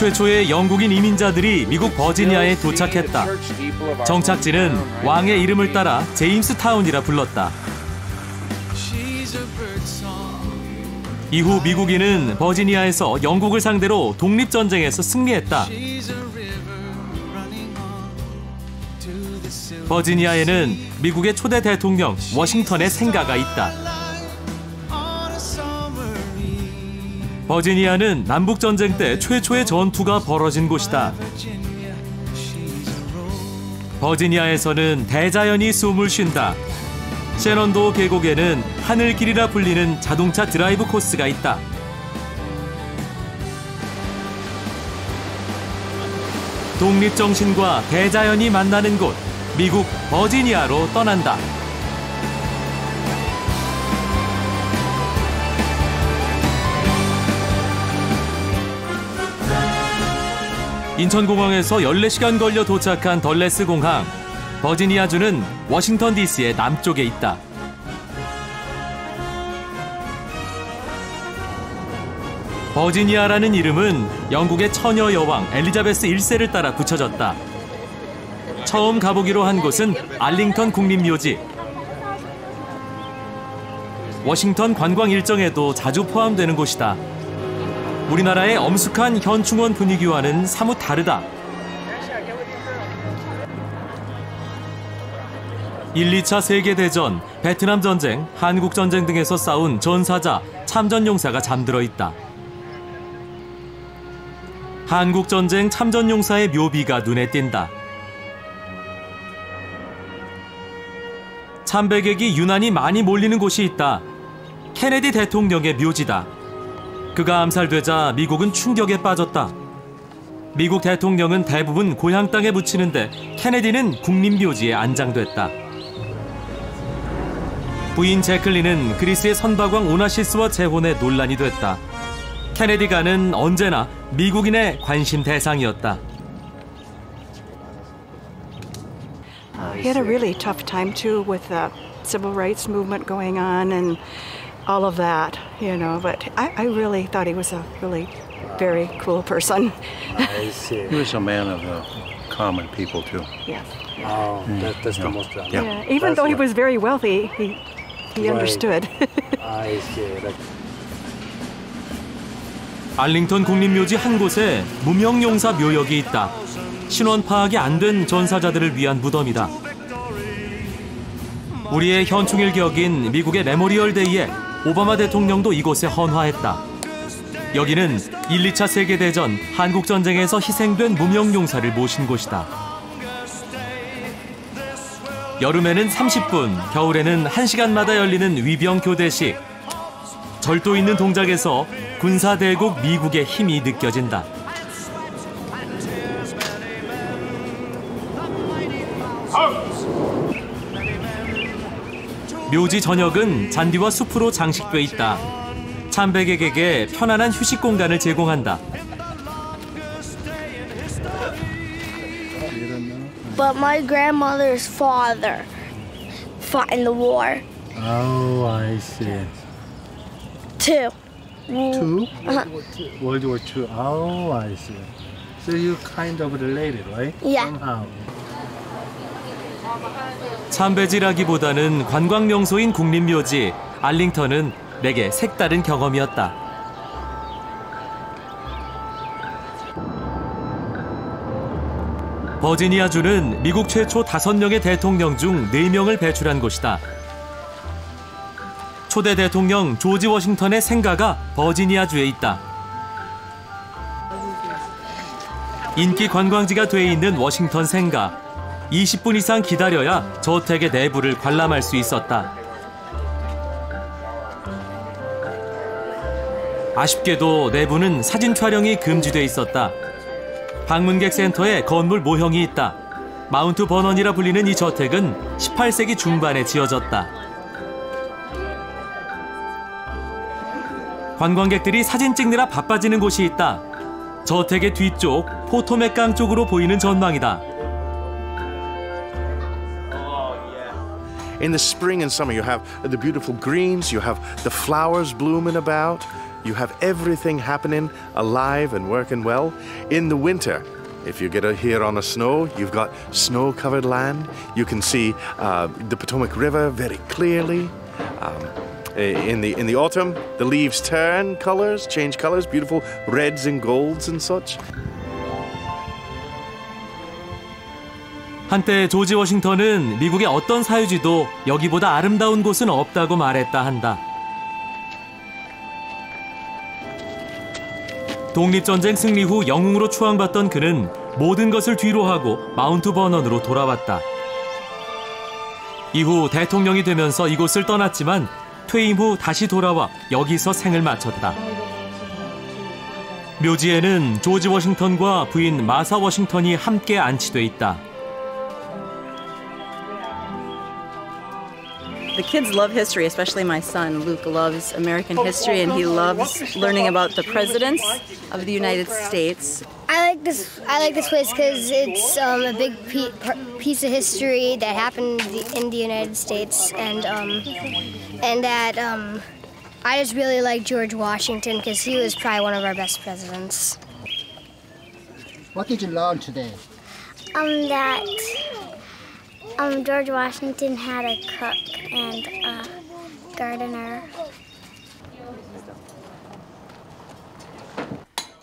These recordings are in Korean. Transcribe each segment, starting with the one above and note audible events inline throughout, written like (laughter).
최초의 영국인 이민자들이 미국 버지니아에 도착했다. 정착지는 왕의 이름을 따라 제임스 타운이라 불렀다. 이후 미국인은 버지니아에서 영국을 상대로 독립전쟁에서 승리했다. 버지니아에는 미국의 초대 대통령 워싱턴의 생가가 있다. 버지니아는 남북전쟁 때 최초의 전투가 벌어진 곳이다. 버지니아에서는 대자연이 숨을 쉰다. 셰넌도 계곡에는 하늘길이라 불리는 자동차 드라이브 코스가 있다. 독립정신과 대자연이 만나는 곳, 미국 버지니아로 떠난다. 인천공항에서 14시간 걸려 도착한 덜레스 공항. 버지니아주는 워싱턴 DC의 남쪽에 있다. 버지니아라는 이름은 영국의 처녀 여왕 엘리자베스 1세를 따라 붙여졌다. 처음 가보기로 한 곳은 알링턴 국립묘지. 워싱턴 관광 일정에도 자주 포함되는 곳이다. 우리나라의 엄숙한 현충원 분위기와는 사뭇 다르다. 1, 2차 세계대전, 베트남 전쟁, 한국 전쟁 등에서 싸운 전사자, 참전용사가 잠들어 있다. 한국 전쟁 참전용사의 묘비가 눈에 띈다. 참배객이 유난히 많이 몰리는 곳이 있다. 케네디 대통령의 묘지다. 그가 암살되자 미국은 충격에 빠졌다. 미국 대통령은 대부분 고향 땅에 묻히는데 케네디는 국립묘지에 안장됐다. 부인 제클린은 그리스의 선박왕 오나시스와 재혼에 논란이 됐다. 케네디가는 언제나 미국인의 관심 대상이었다. He had a really tough time too with the civil rights movement going on and all of that, you know. But I, I really thought he was a really very cool person. I see. He was a man of the common people too. yes. Oh, that, that's the Yeah. most. Uh, Yeah. Yeah. Even That's though he was very wealthy, he he Right. understood. I see. Like, 알링턴 국립묘지 한 곳에 무명용사 묘역이 있다. 신원 파악이 안 된 전사자들을 위한 무덤이다. 우리의 현충일 격인 미국의 메모리얼 데이에 오바마 대통령도 이곳에 헌화했다. 여기는 1, 2차 세계대전 한국전쟁에서 희생된 무명용사를 모신 곳이다. 여름에는 30분, 겨울에는 1시간마다 열리는 위병 교대식. 절도 있는 동작에서 군사대국 미국의 힘이 느껴진다. 묘지 전역은 잔디와 숲으로 장식돼 있다. 참배객에게 편안한 휴식 공간을 제공한다. But my grandmother's father fought in the war oh, I see. too. Two? Uh-huh. World War Two. Oh, I see. So you kind of related, right? Yeah. Somehow. 참배지라기보다는 관광 명소인 국립묘지 알링턴은 내게 색다른 경험이었다. 버지니아주는 미국 최초 다섯 명의 대통령 중 네명을 배출한 곳이다. 초대 대통령 조지 워싱턴의 생가가 버지니아주에 있다. 인기 관광지가 돼 있는 워싱턴 생가. 20분 이상 기다려야 저택의 내부를 관람할 수 있었다. 아쉽게도 내부는 사진 촬영이 금지돼 있었다. 방문객 센터에 건물 모형이 있다. 마운트 버넌이라 불리는 이 저택은 18세기 중반에 지어졌다. 관광객들이 사진 찍느라 바빠지는 곳이 있다. 저택의 뒤쪽 포토맥강 쪽으로 보이는 전망이다. In the spring and summer, you have the beautiful greens, you have the flowers blooming about, you have everything happening alive and working well. In the winter, if you get here on a snow, you've got snow covered land. You can see uh, the Potomac River very clearly. Um, in the in the autumn, the leaves turn colors, change colors, beautiful reds and golds and such. 한때 조지 워싱턴은 미국의 어떤 사유지도 여기보다 아름다운 곳은 없다고 말했다 한다. 독립전쟁 승리 후 영웅으로 추앙받던 그는 모든 것을 뒤로하고 마운트 버넌으로 돌아왔다. 이후 대통령이 되면서 이곳을 떠났지만 퇴임 후 다시 돌아와 여기서 생을 마쳤다. 묘지에는 조지 워싱턴과 부인 마사 워싱턴이 함께 안치돼 있다. The kids love history, especially my son. Luke loves American history and he loves learning about the presidents of the United States. I like this. I like this place because it's um, a big piece of history that happened in the United States, and um, and that um, I just really like George Washington because he was probably one of our best presidents. What did you learn today? Um, that um, George Washington had a cook and a gardener.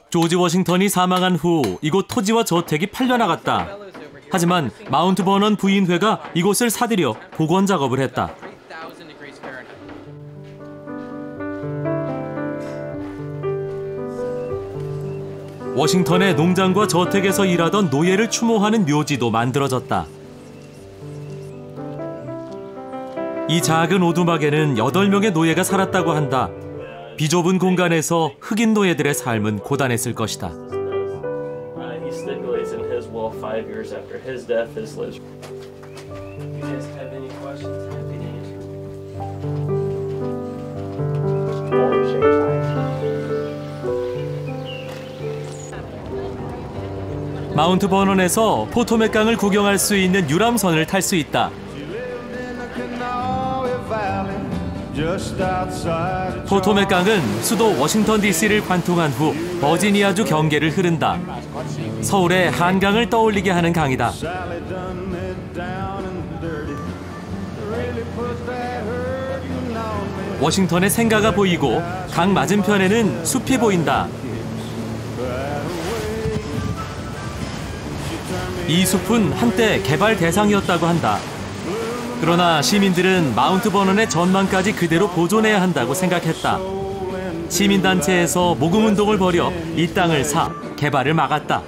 조지 워싱턴이 사망한 후 이곳 토지와 저택이 팔려나갔다. 하지만 마운트 버넌 부인회가 이곳을 사들여 복원 작업을 했다. 워싱턴의 농장과 저택에서 일하던 노예를 추모하는 묘지도 만들어졌다. 이 작은 오두막에는 8명의 노예가 살았다고 한다. 비좁은 공간에서 흑인 노예들의 삶은 고단했을 것이다. 마운트 버넌에서 포토맥 강을 구경할 수 있는 유람선을 탈 수 있다. 포토맥 강은 수도 워싱턴 DC를 관통한 후 버지니아주 경계를 흐른다. 서울의 한강을 떠올리게 하는 강이다. 워싱턴의 생가가 보이고 강 맞은편에는 숲이 보인다. 이 숲은 한때 개발 대상이었다고 한다. 그러나 시민들은 마운트 버넌의 전망까지 그대로 보존해야 한다고 생각했다. 시민단체에서 모금 운동을 벌여 이 땅을 사 개발을 막았다.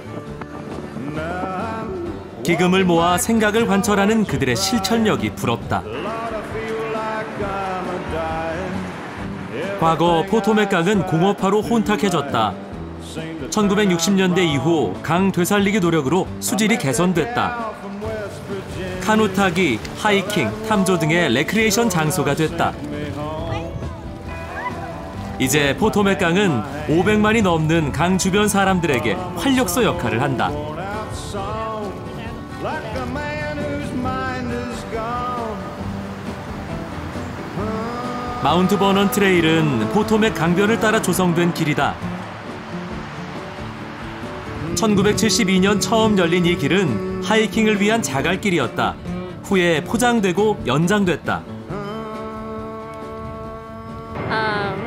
기금을 모아 생각을 관철하는 그들의 실천력이 부럽다. 과거 포토맥 강은 공업화로 혼탁해졌다. 1960년대 이후 강 되살리기 노력으로 수질이 개선됐다. 카누 타기, 하이킹, 탐조 등의 레크리에이션 장소가 됐다. 이제 포토맥 강은 500만이 넘는 강 주변 사람들에게 활력소 역할을 한다. 마운트 버넌 트레일은 포토맥 강변을 따라 조성된 길이다. 1972년 처음 열린 이 길은 하이킹을 위한 자갈길이었다. 후에 포장되고 연장됐다. Um,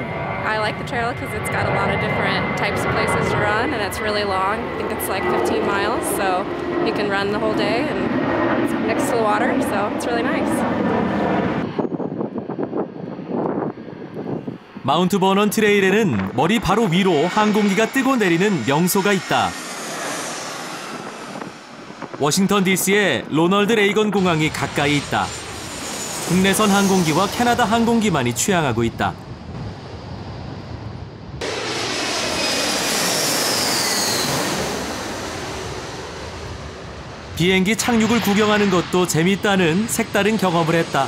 I like the trail because it's got a lot of different types of places to run, and it's really long. I think it's like 15 miles, so you can run the whole day and it's next to the water, so it's really nice. 마운트 버넌 트레일에는 머리 바로 위로 항공기가 뜨고 내리는 명소가 있다. 워싱턴 DC에 로널드 레이건 공항이 가까이 있다. 국내선 항공기와 캐나다 항공기만이 취항하고 있다. 비행기 착륙을 구경하는 것도 재밌다는 색다른 경험을 했다.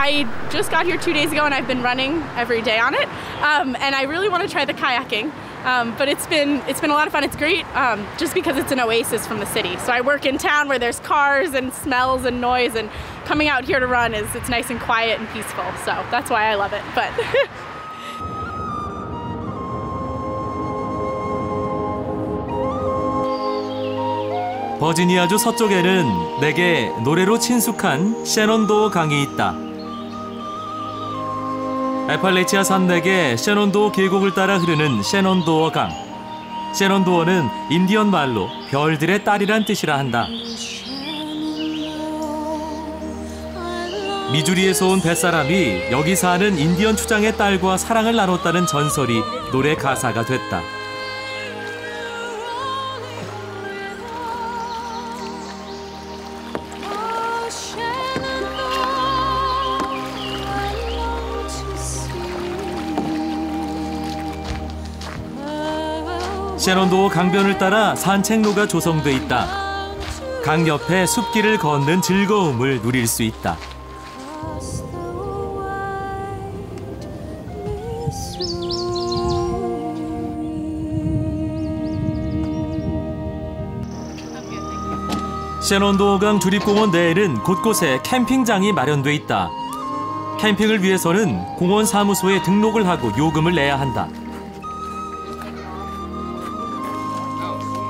I just got here two days ago and I've been running every day on it. Um, and I really want to try the kayaking. Um, but it's been it's been a lot of fun. It's great um, just because it's an oasis from the city. So I work in town where there's cars and smells and noise, and coming out here to run is it's nice and quiet and peaceful. So that's why I love it. But (laughs) 버지니아주 서쪽에는 내게 노래로 친숙한 셰넌도어 강이 있다. 에팔레치아 산맥의 셰넌도어 계곡을 따라 흐르는 셰넌도어 강. 셰넌도어는 인디언 말로 별들의 딸이란 뜻이라 한다. 미주리에서 온 뱃사람이 여기 사는 인디언 추장의 딸과 사랑을 나눴다는 전설이 노래 가사가 됐다. 셰넌도어 강변을 따라 산책로가 조성돼 있다. 강 옆에 숲길을 걷는 즐거움을 누릴 수 있다. 셰넌도어강 주립공원 내에는 곳곳에 캠핑장이 마련돼 있다. 캠핑을 위해서는 공원 사무소에 등록을 하고 요금을 내야 한다.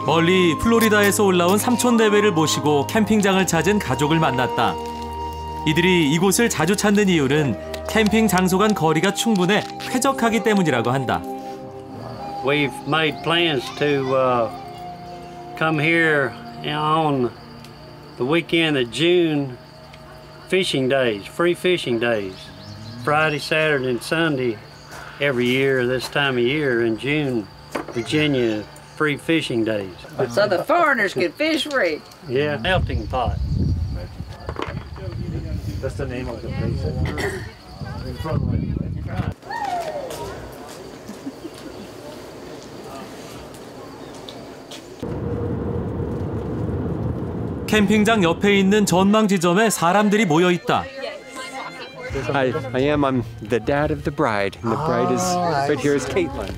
멀리 플로리다에서 올라온 삼촌 대회를 모시고 캠핑장을 찾은 가족을 만났다. 이들이 이곳을 자주 찾는 이유는 캠핑 장소 간 거리가 충분해 쾌적하기 때문이라고 한다. We've made plans to uh, come here on the weekend of June fishing days, free fishing days, Friday, Saturday, and Sunday every year this time of year in June, Virginia free fishing days. So the foreigners can fish free. Yeah, melting pot. That's the name of the place. 캠핑장 옆에 있는 전망 지점에 사람들이 모여 있다. I, I am. I'm the dad of the bride, and the bride is right here is Caitlin.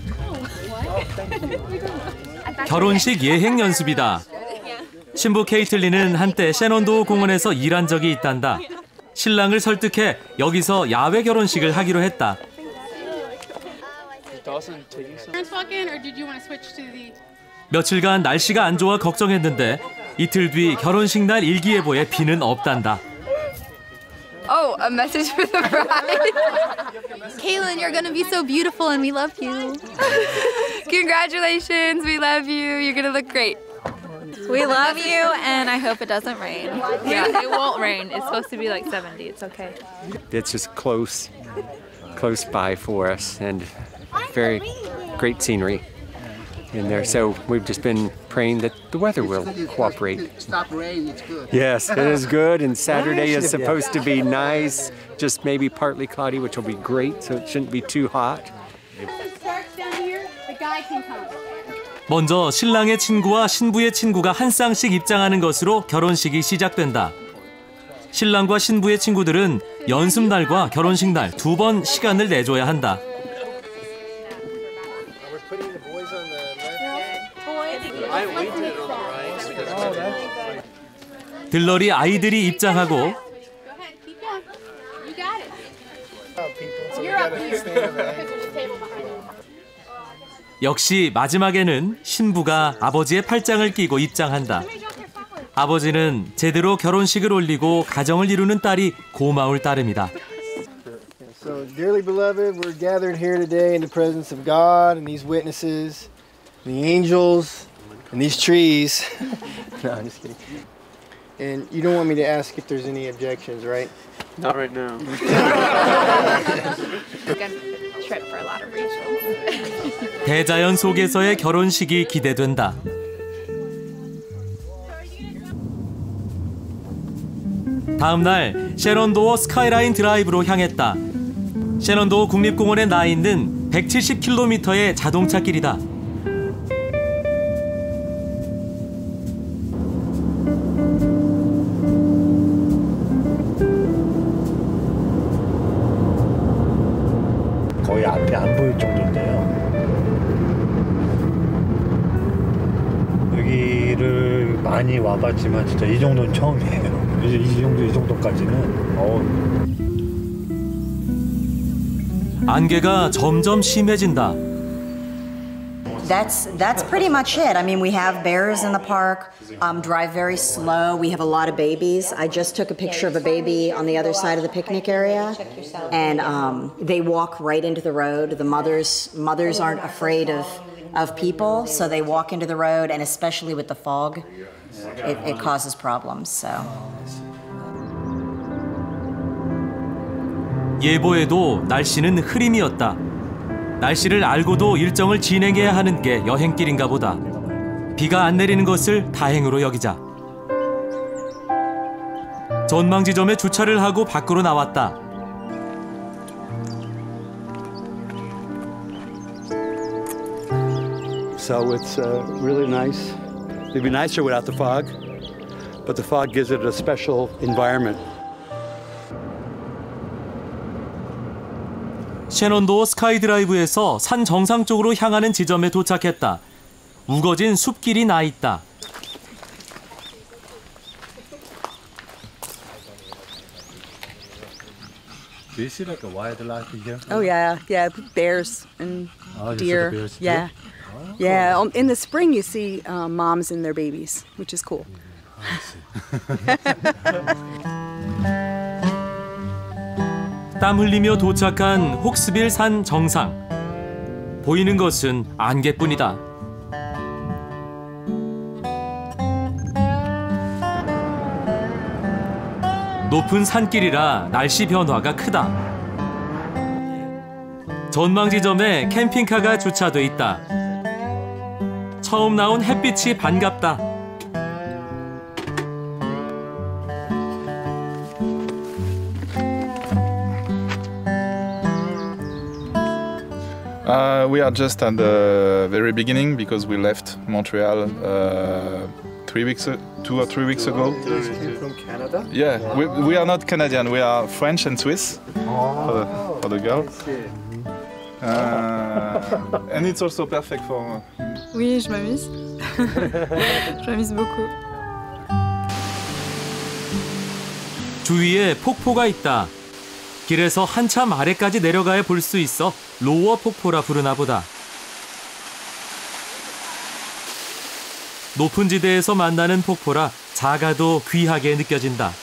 결혼식 예행 연습이다. 신부 케이틀린은 한때 셰넌도어 공원에서 일한 적이 있단다. 신랑을 설득해 여기서 야외 결혼식을 하기로 했다. 며칠간 날씨가 안 좋아 걱정했는데 이틀 뒤 결혼식 날 일기예보에 비는 없단다. Oh, a message for the bride. (laughs) Kaylin, you're gonna be so beautiful and we love you. (laughs) Congratulations, we love you. You're gonna look great. We love you, and I hope it doesn't rain. Yeah, it won't rain. It's supposed to be like 70. It's okay. It's just close, close by for us, and very great scenery in there. So we've just been praying that the weather will cooperate. Stop rain, it's good. Yes, it is good, and Saturday is supposed to be nice, just maybe partly cloudy, which will be great, so it shouldn't be too hot. 먼저 신랑의 친구와 신부의 친구가 한 쌍씩 입장하는 것으로 결혼식이 시작된다. 신랑과 신부의 친구들은 연습 날과 결혼식 날 두 번 시간을 내줘야 한다. 들러리 아이들이 입장하고 역시 마지막에는 신부가 아버지의 팔짱을 끼고 입장한다. 아버지는 제대로 결혼식을 올리고 가정을 이루는 딸이 고마울 따름이다. So, dearly beloved, we're gathered here today in the presence of God and these witnesses, the angels, and these trees. no, I'm just kidding. And you don't want me to ask if there's any objections, right? Not right now. trip for a lot of reasons. 대자연 속에서의 결혼식이 기대된다. 다음 날 셰넌도어 스카이라인 드라이브로 향했다. 셰넌도어 국립공원에 나 있는 170km의 자동차 길이다. 거의 앞에 안 보일 정도인데요. 여기를 많이 와봤지만 진짜 이 정도는 처음이에요. (laughs) 이제 이 정도 이 정도까지는 어. 안개가 점점 심해진다. That's that's pretty much it. I mean, we have bears in the park. Um, drive very slow. We have a lot of babies. I just took a picture of a baby on the other side of the picnic area, and um, they walk right into the road. The mothers mothers aren't afraid of of people, so they walk into the road, and especially with the fog, it, it causes problems. So. 예보에도 날씨는 흐림이었다. 날씨를 알고도 일정을 진행해야 하는 게 여행길인가 보다. 비가 안 내리는 것을 다행으로 여기자. 전망 지점에 주차를 하고 밖으로 나왔다. Uh. 셰넌도 스카이드라이브에서 산 정상 쪽으로 향하는 지점에 도착했다. 우거진 숲길이 나 있다. Do you see like a wildlife here? Oh yeah, yeah, bears and Oh, you see the deer. bears too? yeah, yeah. Um, in the spring, you see um, moms and their babies, which is cool. 땀 흘리며 도착한 혹스빌 산 정상. 보이는 것은 안개뿐이다. 높은 산길이라 날씨 변화가 크다. 전망 지점에 캠핑카가 주차돼 있다. 처음 나온 햇빛이 반갑다. Uh, we are just at the very beginning because we left Montreal uh, three weeks, a- two or three weeks ago. from Canada? Yeah, we, we are not Canadian. We are French and Swiss for, the, for the girl. Uh, and it's also perfect for. Oui, je m'amuse. (laughs) je m'amuse beaucoup. 주위에 폭포가 있다. 길에서 한참 아래까지 내려가야 볼 수 있어 로어 폭포라 부르나 보다. 높은 지대에서 만나는 폭포라 작아도 귀하게 느껴진다.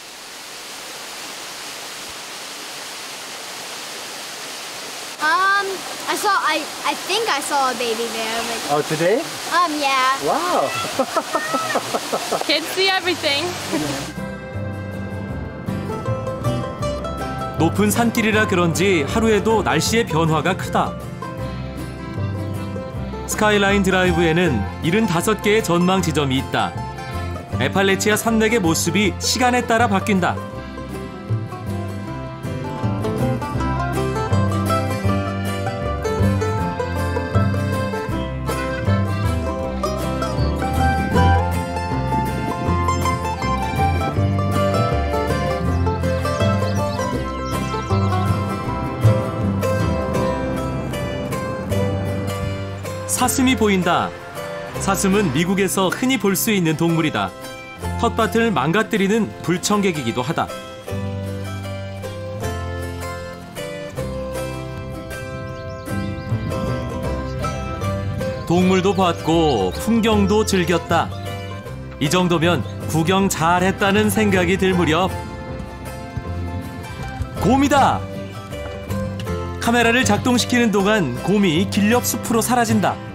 Um, I saw. I I think I saw a baby bear. But, Oh, today? um, yeah. Wow. Kids see everything. 높은 산길이라 그런지 하루에도 날씨의 변화가 크다. 스카이라인 드라이브에는 75개의 전망 지점이 있다. 에팔레치아 산맥의 모습이 시간에 따라 바뀐다. 사슴이 보인다. 사슴은 미국에서 흔히 볼 수 있는 동물이다. 텃밭을 망가뜨리는 불청객이기도 하다. 동물도 봤고 풍경도 즐겼다. 이 정도면 구경 잘했다는 생각이 들 무렵 곰이다. 카메라를 작동시키는 동안 곰이 길렵 숲으로 사라진다.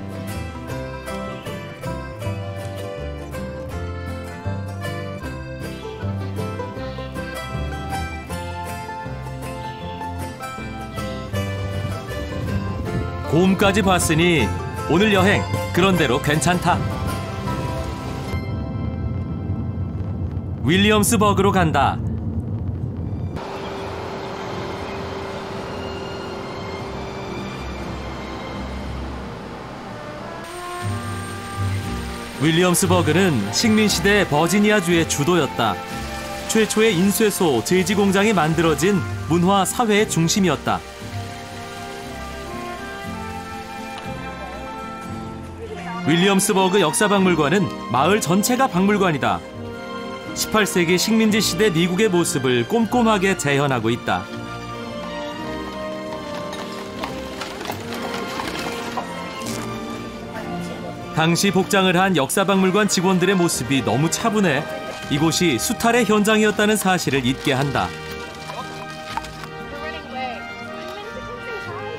곰까지 봤으니 오늘 여행 그런대로 괜찮다. 윌리엄스버그로 간다. 윌리엄스버그는 식민시대 버지니아주의 주도였다. 최초의 인쇄소, 제지 공장이 만들어진 문화 사회의 중심이었다. 윌리엄스버그 역사박물관은 마을 전체가 박물관이다. 18세기 식민지 시대 미국의 모습을 꼼꼼하게 재현하고 있다. 당시 복장을 한 역사박물관 직원들의 모습이 너무 차분해 이곳이 수탈의 현장이었다는 사실을 잊게 한다.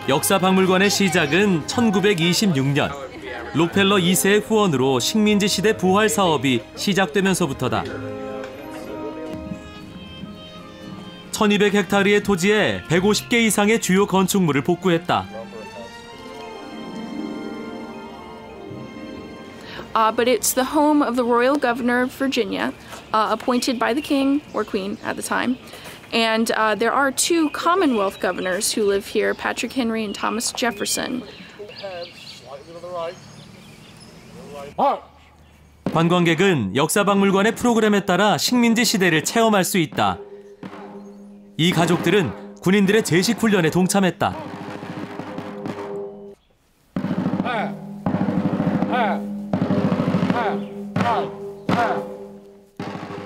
역사박물관의 시작은 1926년 록펠러 2세의 후원으로 식민지 시대 부활 사업이 시작되면서부터다. 1200헥타르의 토지에 150개 이상의 주요 건축물을 복구했다. Uh, but it's the home of the royal governor of Virginia, uh, appointed by the king or queen at the time. And uh, there are two Commonwealth governors who live here Patrick Henry and Thomas Jefferson. 관광객은 역사박물관의 프로그램에 따라 식민지 시대를 체험할 수 있다. 이 가족들은 군인들의 제식 훈련에 동참했다.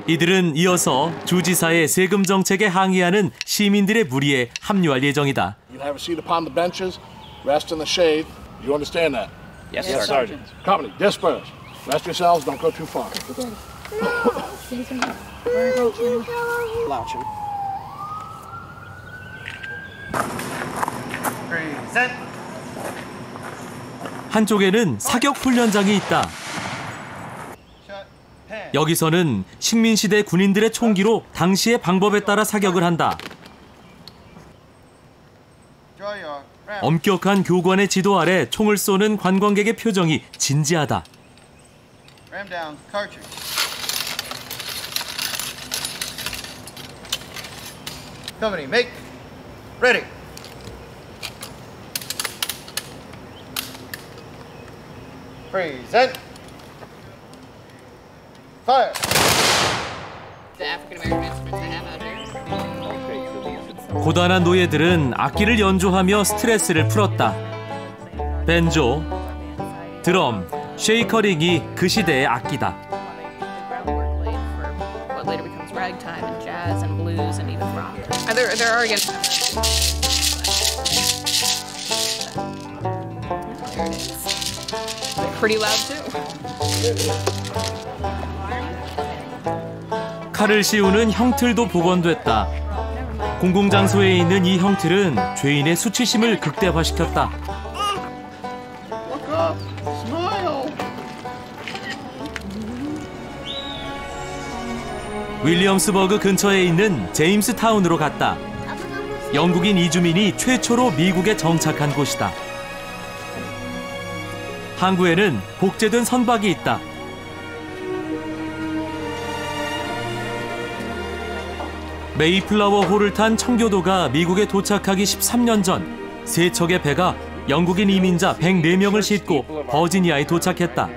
이들은 이어서 주지사의 세금 정책에 항의하는 시민들의 무리에 합류할 예정이다. You have a seat upon the benches, rest in the shade. You understand that? Yes, Yes, Sergeant. Company, disperse. Rest yourselves, don't go too far. 한쪽에는 사격 훈련장이 있다. 여기서는 식민시대 군인들의 총기로 당시의 방법에 따라 사격을 한다. 엄격한 교관의 지도 아래 총을 쏘는 관광객의 표정이 진지하다. Ram down, cartridge. Company, make ready. Present. Fire. The African American instruments they have out here. 고단한 노예들은 악기를 연주하며 스트레스를 풀었다. 벤조, 드럼, 쉐이커링이 그 시대의 악기다. Uh. 칼을 씌우는 형틀도 복원됐다. 공공장소에 있는 이 형틀은 죄인의 수치심을 극대화시켰다. 윌리엄스버그 근처에 있는 제임스 타운으로 갔다. 영국인 이주민이 최초로 미국에 정착한 곳이다. 항구에는 복제된 선박이 있다. 메이플라워 호를 탄 청교도가 미국에 도착하기 13년 전 세 척의 배가 영국인 이민자 104명을 싣고 버지니아에 도착했다.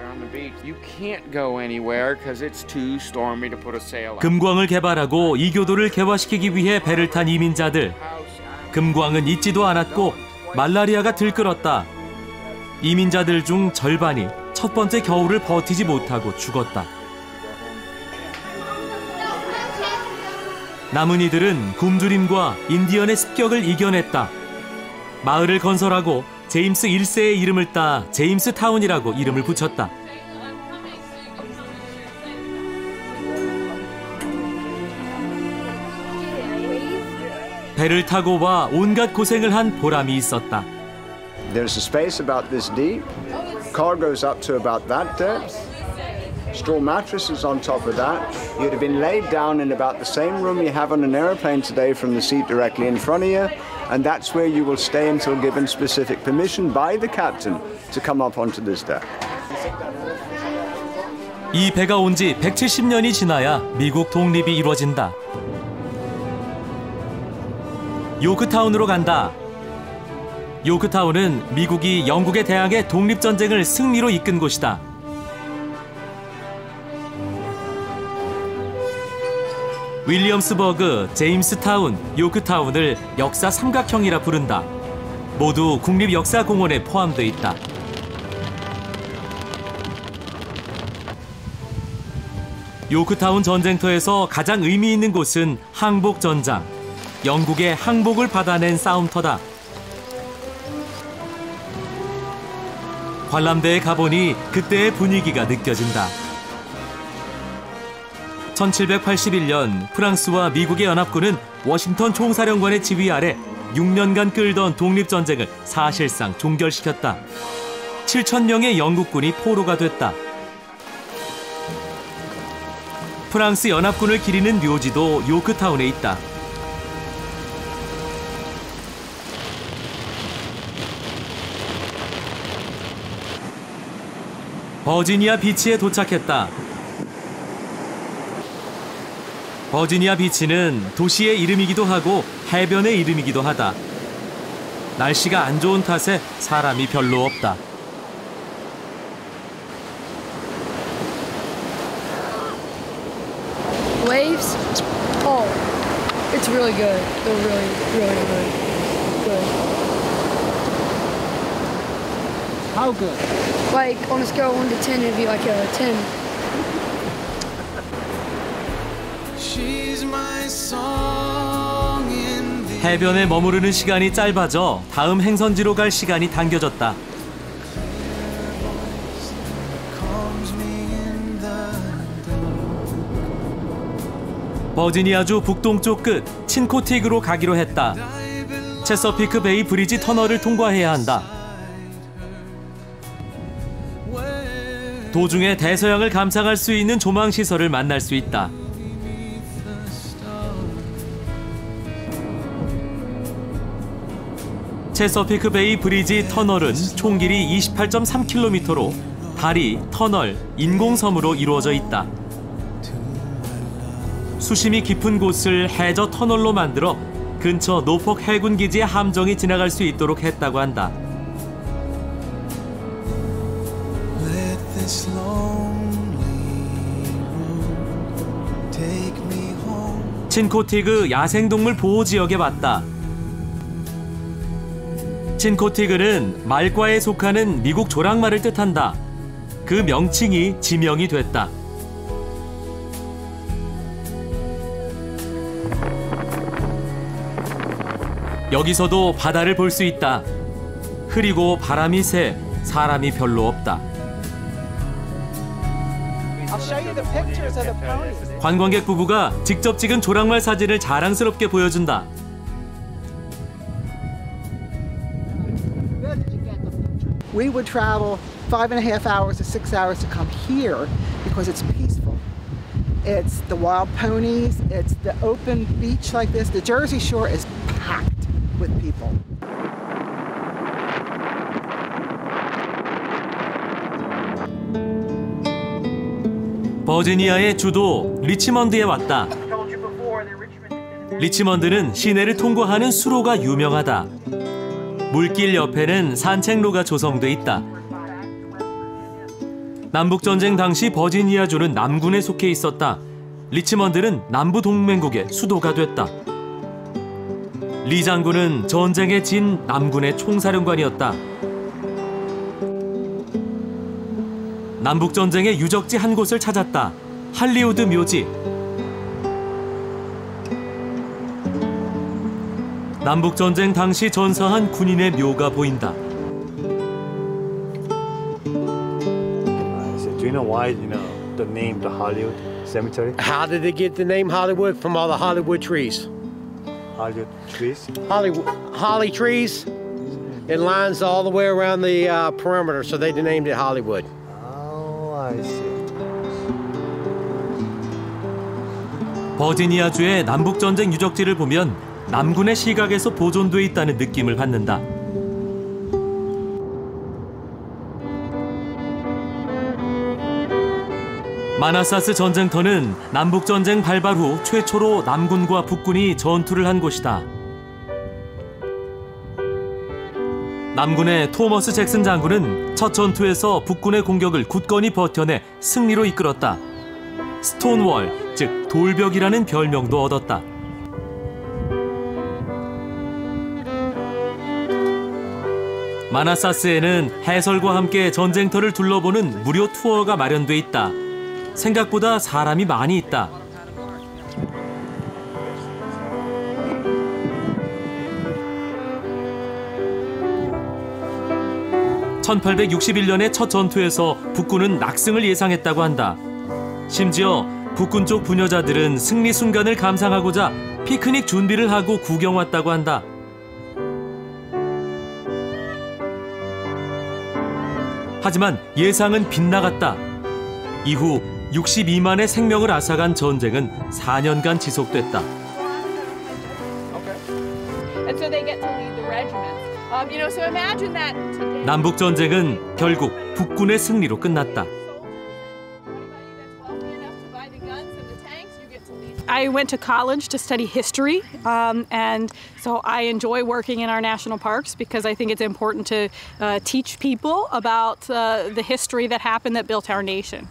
금광을 개발하고 이교도를 개화시키기 위해 배를 탄 이민자들. 금광은 잊지도 않았고 말라리아가 들끓었다. 이민자들 중 절반이 첫 번째 겨울을 버티지 못하고 죽었다. 남은 이들은 굶주림과 인디언의 습격을 이겨냈다. 마을을 건설하고 제임스 1세의 이름을 따 제임스 타운이라고 이름을 붙였다. 배를 타고 와 온갖 고생을 한 보람이 있었다. There's a space about this deep. Car goes up to about that depth. Straw mattresses on top of that. You'd have been laid down in about the same room you have on an airplane today from the seat directly in front of you. And that's where you will stay until given specific permission by the captain to come up onto this deck. 이 배가 온 지 170년이 지나야 미국 독립이 이루어진다. 요크타운으로 간다. 요크타운은 미국이 영국에 대항해 독립전쟁을 승리로 이끈 곳이다. 윌리엄스버그, 제임스타운, 요크타운을 역사 삼각형이라 부른다. 모두 국립역사공원에 포함돼 있다. 요크타운 전쟁터에서 가장 의미 있는 곳은 항복 전장. 영국의 항복을 받아낸 싸움터다. 관람대에 가보니 그때의 분위기가 느껴진다. 1781년 프랑스와 미국의 연합군은 워싱턴 총사령관의 지휘 아래 6년간 끌던 독립전쟁을 사실상 종결시켰다. 7천 명의 영국군이 포로가 됐다. 프랑스 연합군을 기리는 묘지도 요크타운에 있다. 버지니아 비치에 도착했다. 버지니아 비치는 도시의 이름이기도 하고 해변의 이름이기도 하다. 날씨가 안 좋은 탓에 사람이 별로 없다. Waves? Oh, it's really good. They're really, really, really good. How good? Like, on a scale of 1 to 10, it'd be like a 10. 해변에 머무르는 시간이 짧아져 다음 행선지로 갈 시간이 당겨졌다. 버지니아주 북동쪽 끝 친코틱으로 가기로 했다. 체서피크 베이 브리지 터널을 통과해야 한다. 도중에 대서양을 감상할 수 있는 조망 시설을 만날 수 있다. 체서피크 베이 브리지 터널은 총 길이 28.3km로 다리, 터널, 인공섬으로 이루어져 있다. 수심이 깊은 곳을 해저 터널로 만들어 근처 노폭 해군 기지의 함정이 지나갈 수 있도록 했다고 한다. 친코티그 야생동물 보호지역에 왔다. 친코티그는 말과에 속하는 미국 조랑말을 뜻한다. 그 명칭이 지명이 됐다. 여기서도 바다를 볼 수 있다. 흐리고 바람이 새 사람이 별로 없다. 관광객 부부가 직접 찍은 조랑말 사진을 자랑스럽게 보여준다. We would travel five and a half hours to six hours to come here because it's peaceful. It's the wild ponies, it's the open beach like this. The Jersey Shore is packed with people. 버지니아의 주도 리치먼드에 왔다. 리치먼드는 시내를 통과하는 수로가 유명하다. 물길 옆에는 산책로가 조성돼 있다. 남북전쟁 당시 버지니아주는 남군에 속해 있었다. 리치먼드는 남부 동맹국의 수도가 됐다. 리 장군은 전쟁에 진 남군의 총사령관이었다. 남북전쟁의 유적지 한 곳을 찾았다. 할리우드 묘지. 남북전쟁 당시 전사한 군인의 묘가 보인다. Do you know why you know the name the Hollywood Cemetery? How did they get the name Hollywood from all the Hollywood trees? Hollywood trees. Holly, holly trees. It lines all the way around the uh, perimeter, so they named it Hollywood. Oh, I see. 버지니아주의 남북전쟁 유적지를 보면 남군의 시각에서 보존돼 있다는 느낌을 받는다. 마나사스 전쟁터는 남북전쟁 발발 후 최초로 남군과 북군이 전투를 한 곳이다. 남군의 토머스 잭슨 장군은 첫 전투에서 북군의 공격을 굳건히 버텨내 승리로 이끌었다. 스톤월, 즉 돌벽이라는 별명도 얻었다. 마나사스에는 해설과 함께 전쟁터를 둘러보는 무료 투어가 마련돼 있다. 생각보다 사람이 많이 있다. (1861년의) 첫 전투에서 북군은 낙승을 예상했다고 한다. 심지어 북군 쪽 부녀자들은 승리 순간을 감상하고자 피크닉 준비를 하고 구경 왔다고 한다. 하지만 예상은 빗나갔다. 이후 62만의 생명을 앗아간 전쟁은 4년간 지속됐다. Um. 남북 전쟁은 결국 북군의 승리로 끝났다. I went to college to study history, um, and so I enjoy working in our national parks because I think it's important to uh, teach people about uh, the history that happened that built our nation.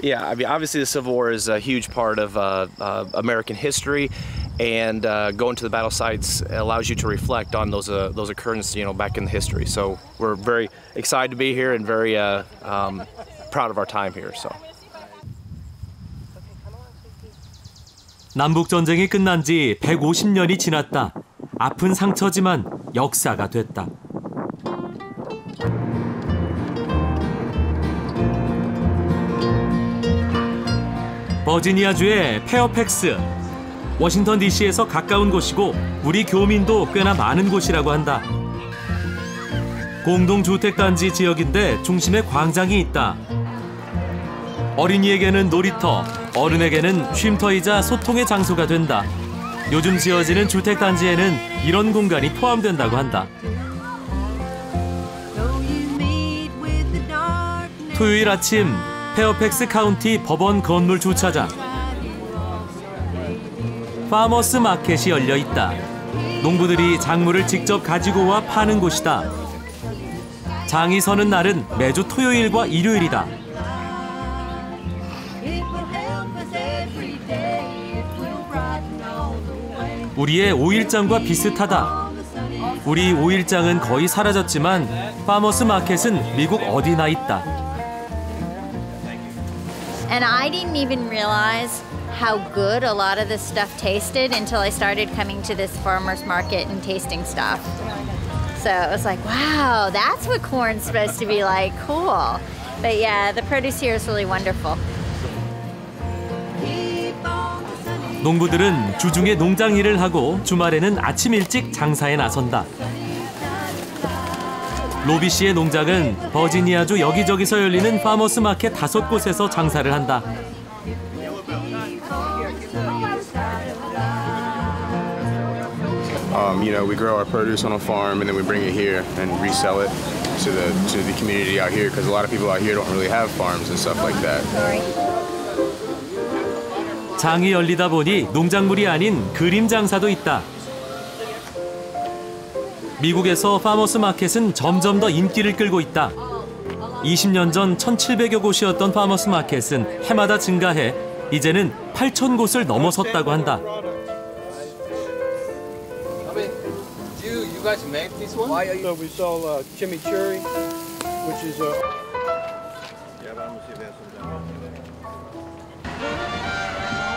Yeah, I mean, obviously the Civil War is a huge part of uh, uh, American history, and uh, going to the battle sites allows you to reflect on those uh, those occurrences, you know, back in the history. So we're very excited to be here and very um, proud of our time here. So. 남북 전쟁이 끝난 지 150년이 지났다. 아픈 상처지만 역사가 됐다. 버지니아주의 페어팩스. 워싱턴 DC에서 가까운 곳이고 우리 교민도 꽤나 많은 곳이라고 한다. 공동주택단지 지역인데 중심에 광장이 있다. 어린이에게는 놀이터, 어른에게는 쉼터이자 소통의 장소가 된다. 요즘 지어지는 주택단지에는 이런 공간이 포함된다고 한다. 토요일 아침 페어팩스 카운티 법원 건물 주차장. 파머스 마켓이 열려 있다. 농부들이 작물을 직접 가지고 와 파는 곳이다. 장이 서는 날은 매주 토요일과 일요일이다. 우리의 오일장과 비슷하다. 우리 오일장은 거의 사라졌지만 파머스 마켓은 미국 어디나 있다. And I didn't even realize how good a lot of this stuff tasted until I started coming to this farmer's market and tasting stuff. So it was like, wow, that's what corn's supposed to be like. Cool. But yeah, the produce here is really wonderful. 농부들은 주중에 농장 일을 하고 주말에는 아침 일찍 장사에 나선다. 로비 씨의 농장은 버지니아주 여기저기서 열리는 파머스 마켓 다섯 곳에서 장사를 한다. Um. 장이 열리다 보니 농작물이 아닌 그림 장사도 있다. 미국에서 farmers market은 점점 더 인기를 끌고 있다. 20년 전 1,700여 곳이었던 farmers market은 해마다 증가해 이제는 8,000 곳을 넘어섰다고 한다. Do you guys make this one? Why are you? So we sell uh, chimichurri, which is a.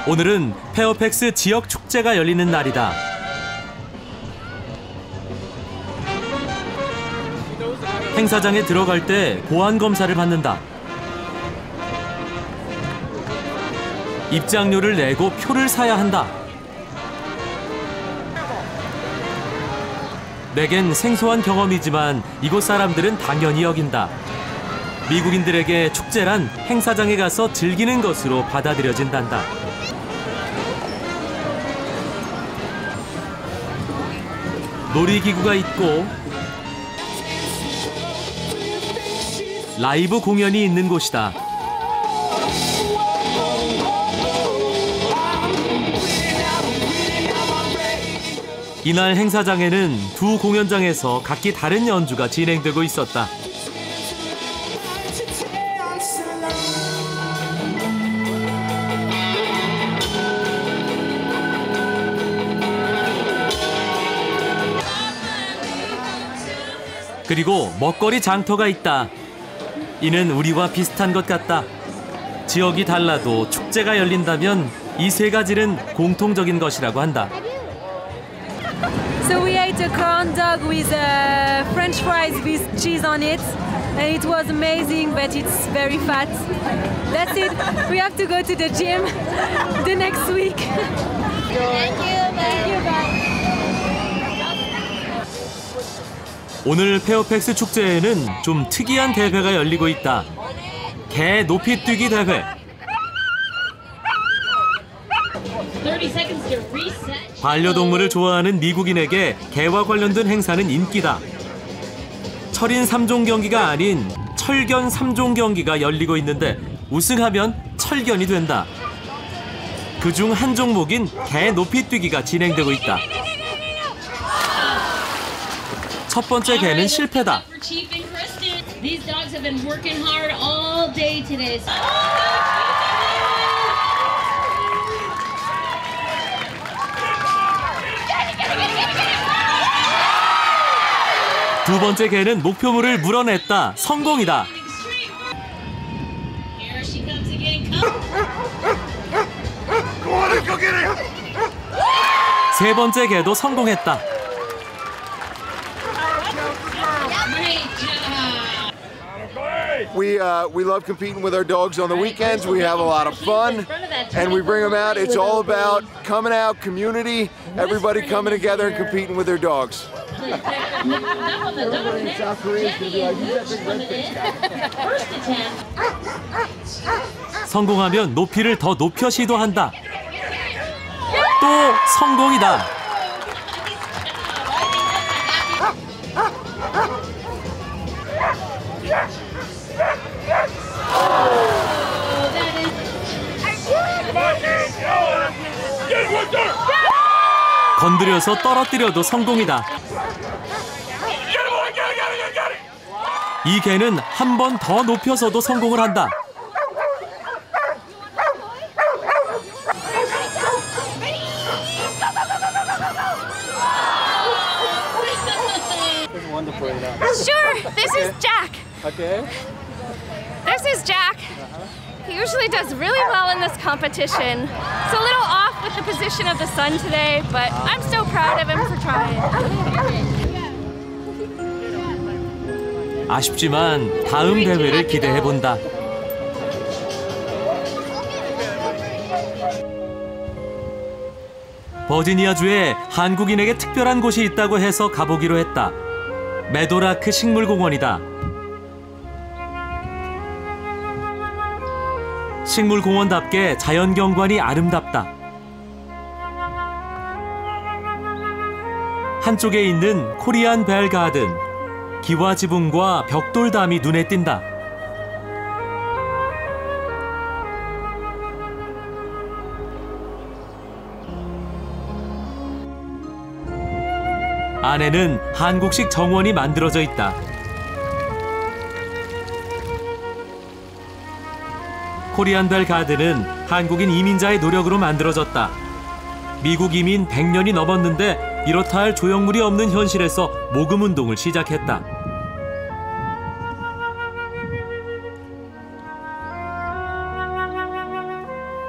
오늘은 페어팩스 지역 축제가 열리는 날이다. 행사장에 들어갈 때 보안 검사를 받는다. 입장료를 내고 표를 사야 한다. 내겐 생소한 경험이지만 이곳 사람들은 당연히 여긴다. 미국인들에게 축제란 행사장에 가서 즐기는 것으로 받아들여진단다. 놀이기구가 있고 라이브 공연이 있는 곳이다. 이날 행사장에는 두 공연장에서 각기 다른 연주가 진행되고 있었다. 그리고 먹거리 장터가 있다. 이는 우리와 비슷한 것 같다. 지역이 달라도 축제가 열린다면 이 세 가지는 공통적인 것이라고 한다. So we ate a corn dog with uh, French fries with cheese on it, and it was amazing, but it's very fat. That's it. We have to go to the gym the next week. Thank you. Thank you. Bye. 오늘 페어팩스 축제에는 좀 특이한 대회가 열리고 있다. 개 높이 뛰기 대회. 30 seconds to reset. 반려동물을 좋아하는 미국인에게 개와 관련된 행사는 인기다. 철인 3종 경기가 아닌 철견 3종 경기가 열리고 있는데 우승하면 철견이 된다. 그중 한 종목인 개 높이 뛰기가 진행되고 있다. 첫 번째 개는 실패다. For Chief and Kristen. These dogs have been working hard all day today. 두 번째 개는 목표물을 물어냈다. 성공이다. Here she comes again. 세 번째 개도 성공했다. We uh, we love competing with our dogs on the weekends. We have a lot of fun, and we bring them out. It's all about coming out, community, everybody coming together and competing with their dogs. South Korea's gonna be like, who's that big red face guy? First attempt. 성공하면 높이를 더 높여 시도한다. 또 성공이다. 건드려서 떨어뜨려도 성공이다. 이 개는 한 번 더 높여서도 성공을 한다. Wonderful, you know. Sure, this is Jack. Okay. This is Jack. He usually does really well in this competition. It's a little off with the position of the sun today, but I'm so proud of him for trying. 아쉽지만 다음 대회를 기대해 본다. 버지니아주에 한국인에게 특별한 곳이 있다고 해서 가보기로 했다. 메도라크 식물공원이다. 식물공원답게 자연경관이 아름답다. 한쪽에 있는 코리안 벨 가든, 기와 지붕과 벽돌담이 눈에 띈다. 안에는 한국식 정원이 만들어져 있다. 코리안벨 가든은 한국인 이민자의 노력으로 만들어졌다. 미국 이민 100년이 넘었는데 이렇다 할 조형물이 없는 현실에서 모금 운동을 시작했다.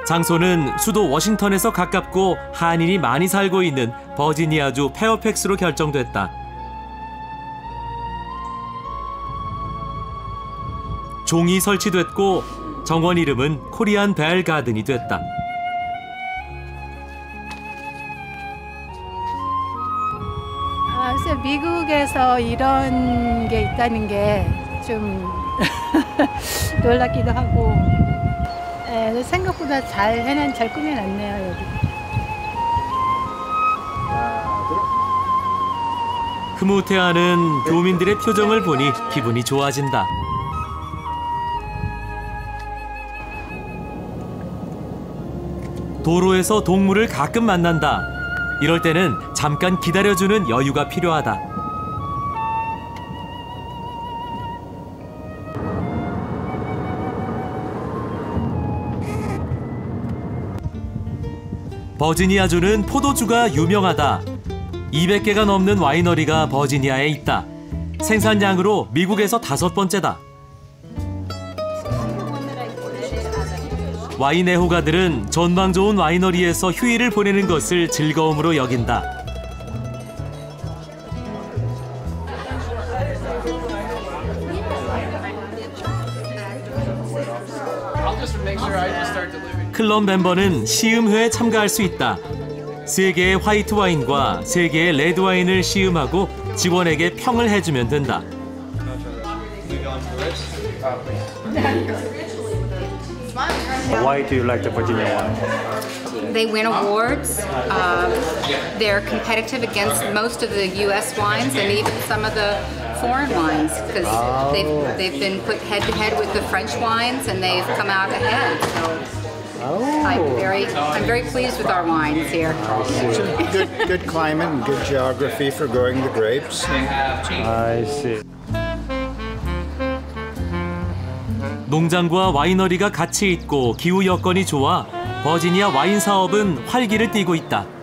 장소는 수도 워싱턴에서 가깝고 한인이 많이 살고 있는 버지니아주 페어팩스로 결정됐다. 종이 설치됐고 정원 이름은 코리안 벨 가든이 됐다. 미국에서 이런 게 있다는 게 좀 (laughs) 놀랍기도 하고 에, 생각보다 잘 해놨 잘 꾸며놨네요 여기. 흐뭇해하는 도민들의 표정을 보니 기분이 좋아진다. 도로에서 동물을 가끔 만난다. 이럴 때는 잠깐 기다려주는 여유가 필요하다. 버지니아주는 포도주가 유명하다. 200개가 넘는 와이너리가 버지니아에 있다. 생산량으로 미국에서 다섯 번째다. 와인 애호가들은 전망 좋은 와이너리에서 휴일을 보내는 것을 즐거움으로 여긴다. 클럽 멤버는 시음회에 참가할 수 있다. 세 개의 화이트 와인과 세 개의 레드 와인을 시음하고 직원에게 평을 해주면 된다. Why do you like the Virginia wine? They win awards. Um, they're competitive against most of the U.S. wines and even some of the foreign wines because Oh. they've, they've been put head to head with the French wines and they've come out ahead. So I'm very I'm very pleased with our wines here. It's a good, good climate and good geography for growing the grapes. I see. 농장과 와이너리가 같이 있고 기후 여건이 좋아 버지니아 와인 사업은 활기를 띠고 있다.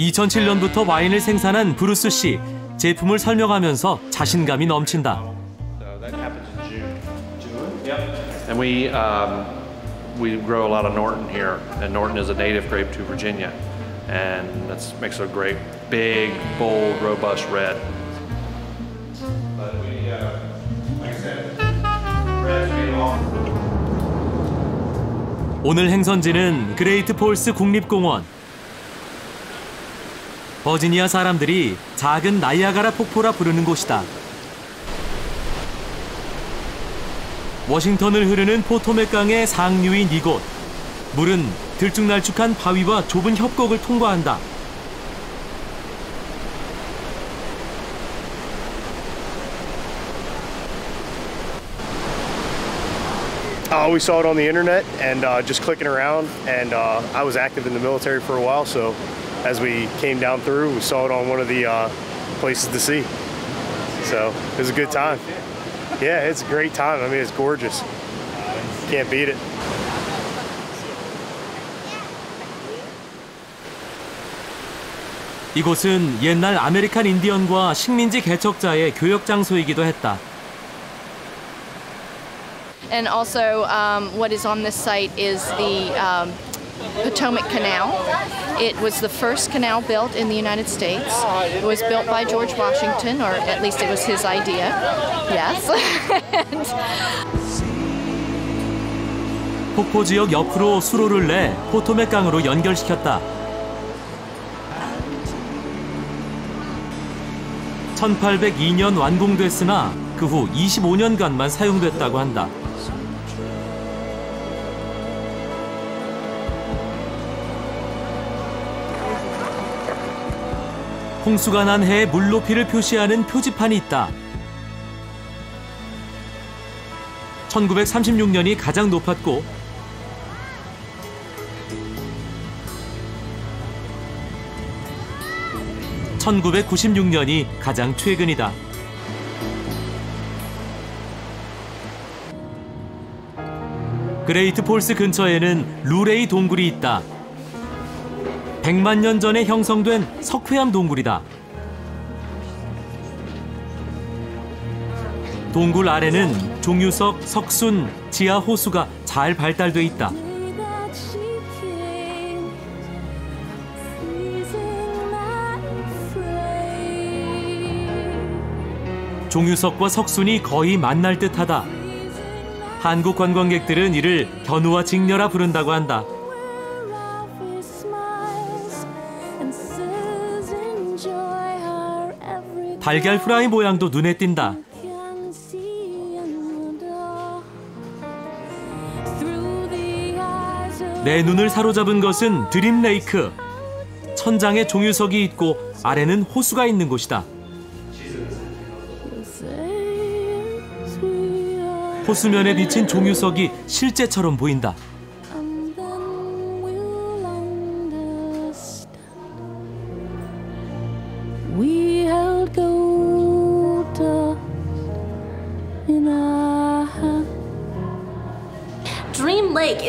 2007년부터 와인을 생산한 브루스 씨 제품을 설명하면서 자신감이 넘친다. And we um, we grow a lot of Norton here, and Norton is a native grape to Virginia, and that makes a great, big, bold, robust red. But we, uh, like I said, red's getting long. 오늘 행선지는 그레이트 폴스 국립공원. 버지니아 사람들이 작은 나이아가라 폭포라 부르는 곳이다. 워싱턴을 흐르는 포토맥 강의 상류인 이곳. 물은 들쭉날쭉한 바위와 좁은 협곡을 통과한다. Uh, we saw it on the internet and uh, just clicking around. And uh, I was active in the military for a while, so as we came down through, we saw it on one of the uh, places to see. So it was a good time. Yeah, it's a great time. I mean, it's gorgeous. Can't beat it. 이곳은 옛날 아메리칸 인디언과 식민지 개척자의 교역 장소이기도 했다. And also, um, what is on this site is the um, Potomac Canal. It was the first canal built in the United States. It was built by George Washington, or at least it was his idea. Yes. 폭포 지역 옆으로 수로를 내 포토맥 강으로 연결시켰다. 1802년 완공됐으나 그 후 25년간만 사용됐다고 한다. 홍수가 난 해의 물 높이를 표시하는 표지판이 있다. 1936년이 가장 높았고 1996년이 가장 최근이다. 그레이트 폴스 근처에는 루레이 동굴이 있다. 100만 년 전에 형성된 석회암 동굴이다. 동굴 아래는 종유석, 석순, 지하 호수가 잘 발달돼 있다. 종유석과 석순이 거의 만날 듯하다. 한국 관광객들은 이를 견우와 직녀라 부른다고 한다. 달걀 프라이 모양도 눈에 띈다. 내 눈을 사로잡은 것은 드림 레이크. 천장에 종유석이 있고 아래는 호수가 있는 곳이다. 호수면에 비친 종유석이 실제처럼 보인다.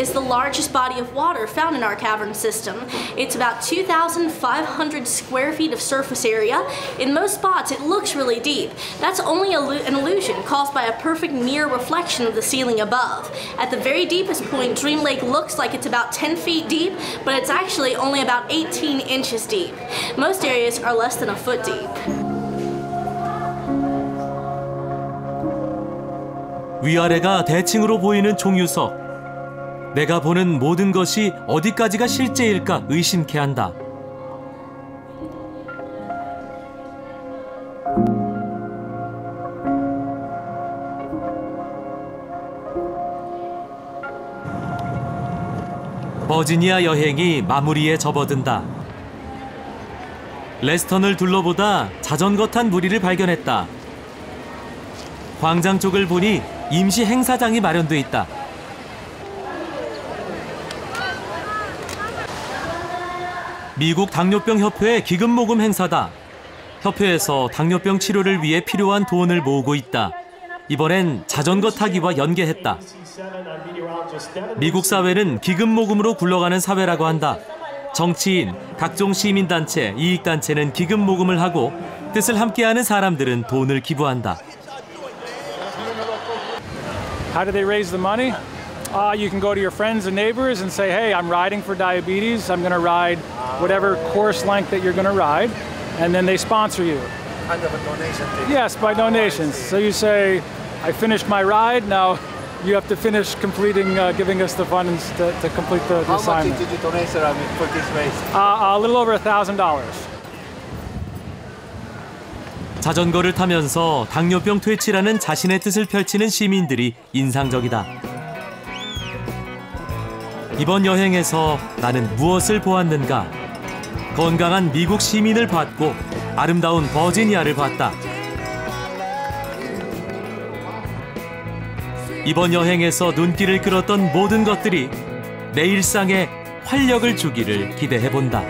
is the largest body of water found in our cavern system. It's about 2,500 square feet of surface area. In most spots, it looks really deep. That's only illu- an illusion caused by a perfect mirror reflection of the ceiling above. At the very deepest point, Dream Lake looks like it's about 10 feet deep, but it's actually only about 18 inches deep. Most areas are less than a foot deep. 위아래가 대칭으로 보이는 종유석. 내가 보는 모든 것이 어디까지가 실제일까 의심케 한다. 버지니아 여행이 마무리에 접어든다. 레스턴을 둘러보다 자전거 탄 무리를 발견했다. 광장 쪽을 보니 임시 행사장이 마련돼 있다. 미국 당뇨병 협회의 기금 모금 행사다. 협회에서 당뇨병 치료를 위해 필요한 돈을 모으고 있다. 이번엔 자전거 타기와 연계했다. 미국 사회는 기금 모금으로 굴러가는 사회라고 한다. 정치인, 각종 시민단체, 이익단체는 기금 모금을 하고 뜻을 함께하는 사람들은 돈을 기부한다. How do they raise the money? Uh, you can go to your friends and neighbors and say, hey, I'm riding for diabetes. I'm going to ride whatever course length that you're going to ride. And then they sponsor you. Kind of a donation thing. Yes, by donations. So you say, I finished my ride. Now you have to finish completing, uh, giving us the funds to, to complete the, the How much assignment. did you donate, sir, I mean, for this race? Uh, a little over a thousand dollars. 자전거를 타면서 당뇨병 퇴치라는 자신의 뜻을 펼치는 시민들이 인상적이다. 이번 여행에서 나는 무엇을 보았는가? 건강한 미국 시민을 봤고 아름다운 버지니아를 봤다. 이번 여행에서 눈길을 끌었던 모든 것들이 내 일상에 활력을 주기를 기대해 본다.